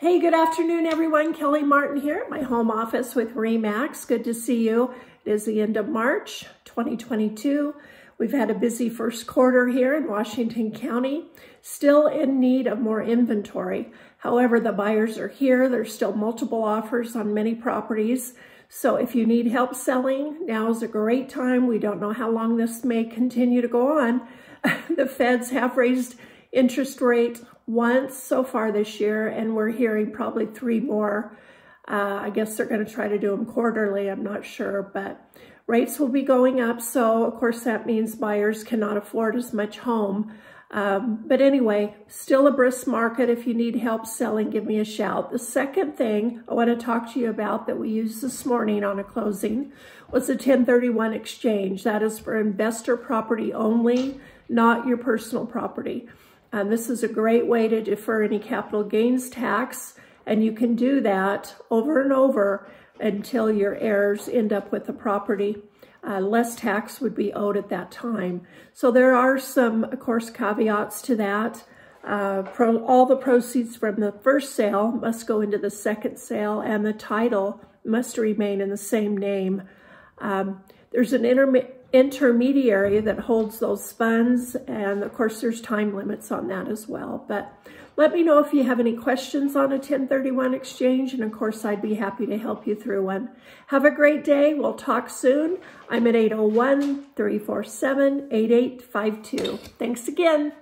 Hey, good afternoon, everyone. Kelly Martin here at my home office with REMAX. Good to see you. It is the end of March 2022. We've had a busy first quarter here in Washington County, still in need of more inventory. However, the buyers are here. There's still multiple offers on many properties. So if you need help selling, now is a great time. We don't know how long this may continue to go on. the feds have raised interest rate once so far this year, and we're hearing probably three more. Uh, I guess they're going to try to do them quarterly. I'm not sure, but rates will be going up. So, of course, that means buyers cannot afford as much home. Um, but anyway, still a brisk market. If you need help selling, give me a shout. The second thing I want to talk to you about that we used this morning on a closing was a 1031 exchange. That is for investor property only, not your personal property. And this is a great way to defer any capital gains tax. And you can do that over and over until your heirs end up with the property. Uh, less tax would be owed at that time. So there are some, of course, caveats to that. Uh, pro, all the proceeds from the first sale must go into the second sale and the title must remain in the same name. Um, there's an intermittent intermediary that holds those funds. And of course, there's time limits on that as well. But let me know if you have any questions on a 1031 exchange. And of course, I'd be happy to help you through one. Have a great day. We'll talk soon. I'm at 801-347-8852. Thanks again.